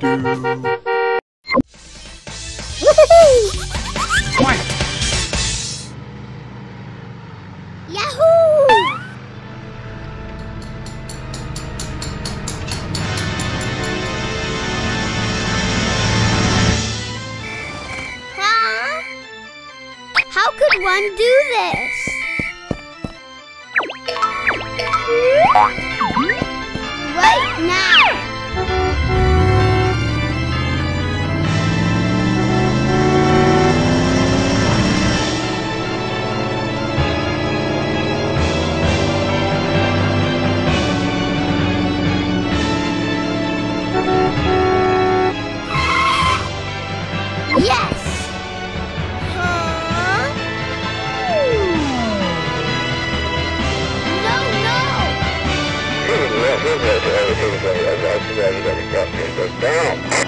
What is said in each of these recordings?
Yahoo! Huh? How could one do this? Right now! I'm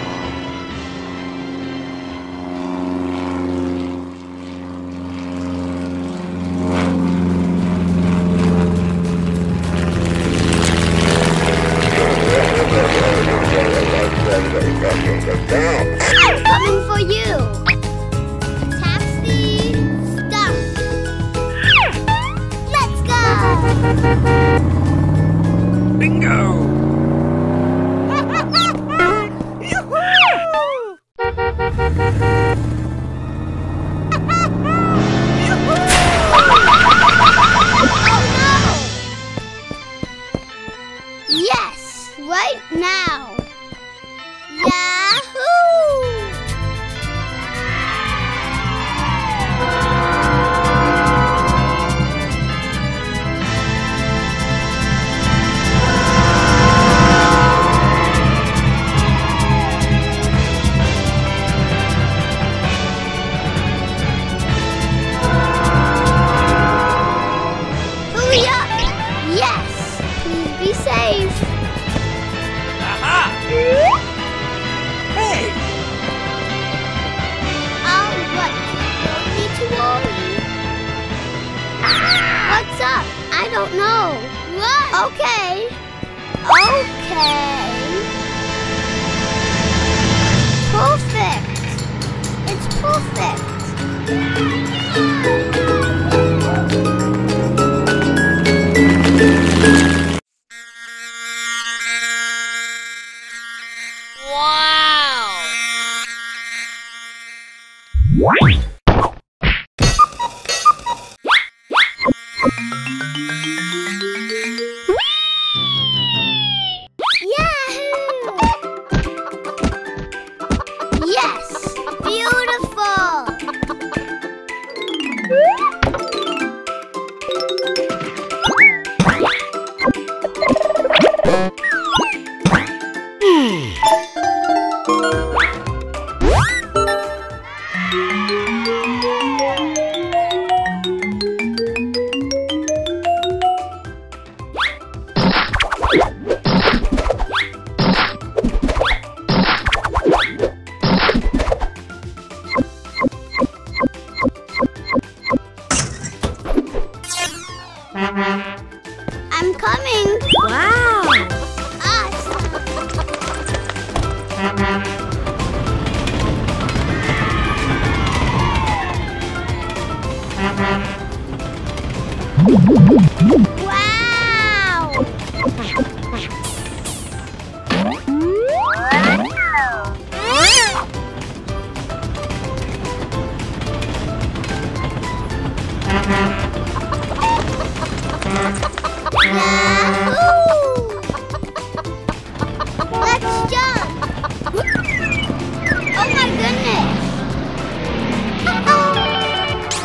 I'm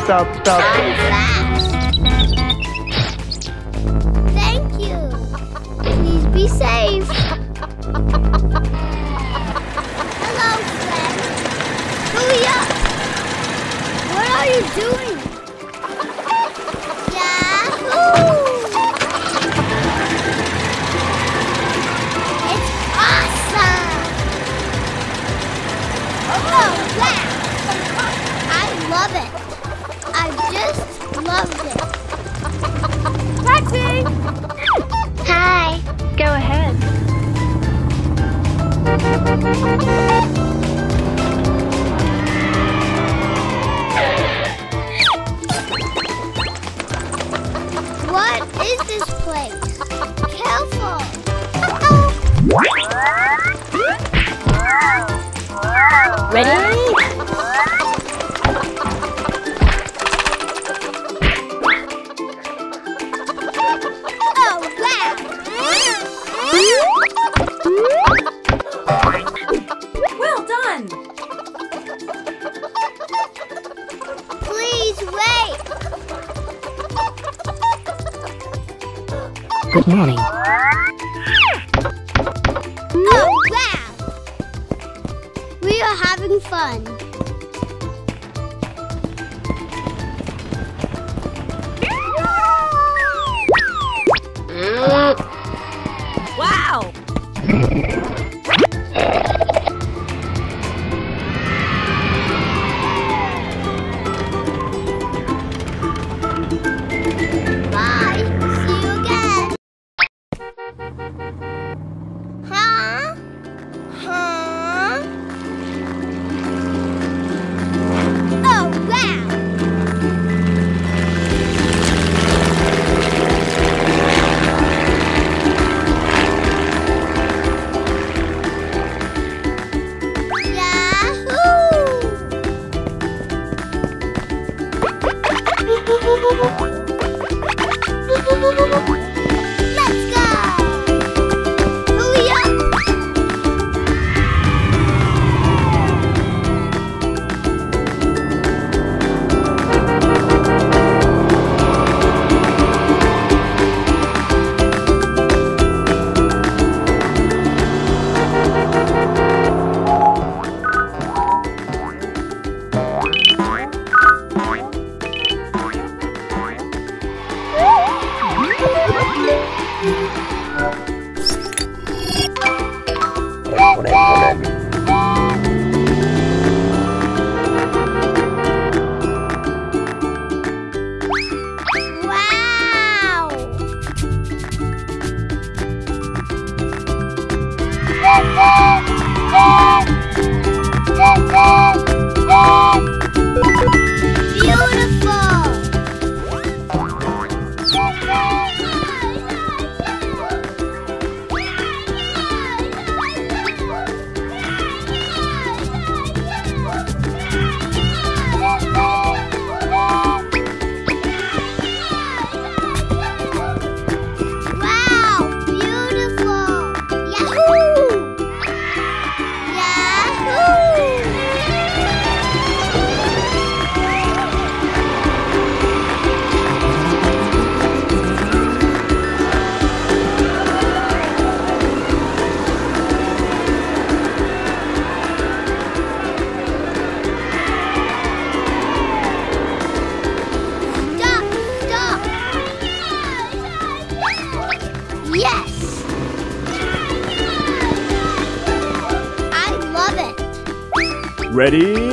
Stop, stop. Thank you! Please be safe! Hello, friend! Hurry up! What are you doing? Good morning. Oh, wow! We are having fun. No, no, no, no, no, Ready?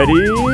Ready?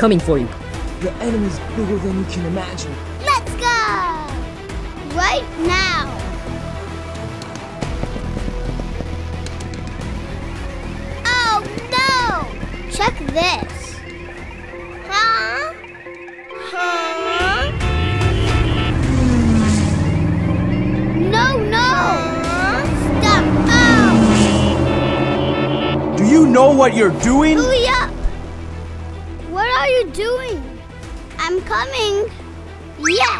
coming for you. The enemy's bigger than you can imagine. Let's go! Right now! Oh no! Check this. Huh? Huh? No, no! Stop! Oh! Do you know what you're doing? you doing? I'm coming. Yeah!